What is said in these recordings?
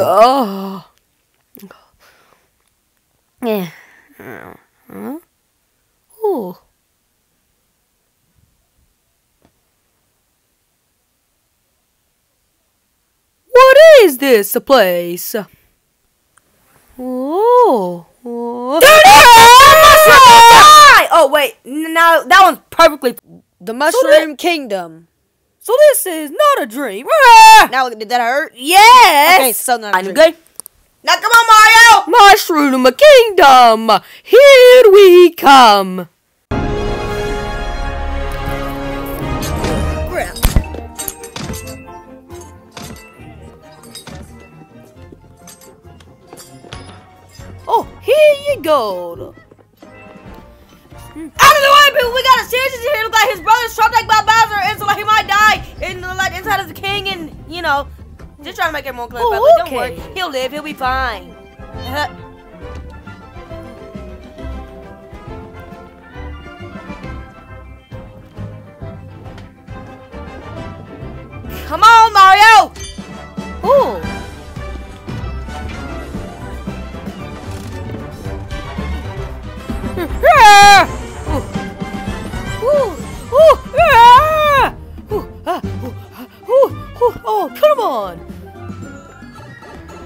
Oh. Yeah. Huh? Ooh. What is this a place? Oh. oh. Oh wait, n- now that one's perfectly. The Mushroom Kingdom. So this is not a dream. Ah! Now, did that hurt? Yes. Okay, so not a I'm dream. good. Now come on, Mario. Mushroom Kingdom! Here we come! Oh, here you go! Out of the way, people! We got a Sirius here. Look like his brother's trapped like Bob Bowser, and so like he might die in the like inside of the king, and you know, just trying to make it more clear. Oh, but don't worry, he'll live. He'll be fine. Uh-huh. Come on, Mario! Ooh!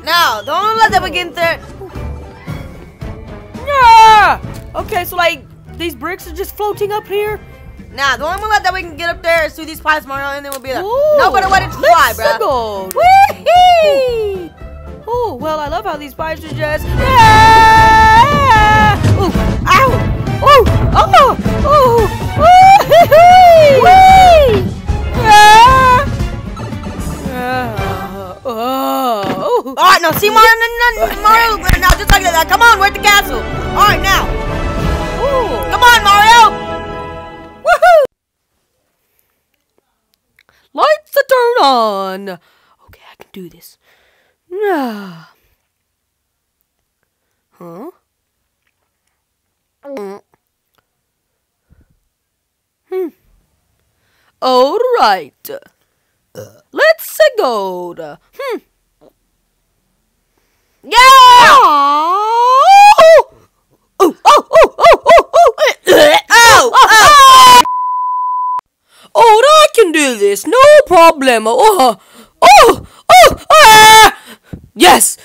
Now, don't let them get there. Ah! Okay, so like these bricks are just floating up here. Nah, the only let that we can get up there is through these pipes, Mario, and then we'll be there. Ooh, no better way to fly, let's bro. go. Whee! Oh, well, I love how these pipes are just. Ah! See Mario, no, no, no, Mario, now just like that. Come on, we're at the castle. All right, now, Oh! come on, Mario. Woohoo! Lights to turn on. Okay, I can do this. Ah. Huh? Mm. Hmm. All right. Let's go. Hmm. Yeah! Oh! Oh! Oh! Oh! Oh! Oh! Oh! Oh! Oh, I can do this, no problem. Oh, oh, oh, ah! Yes.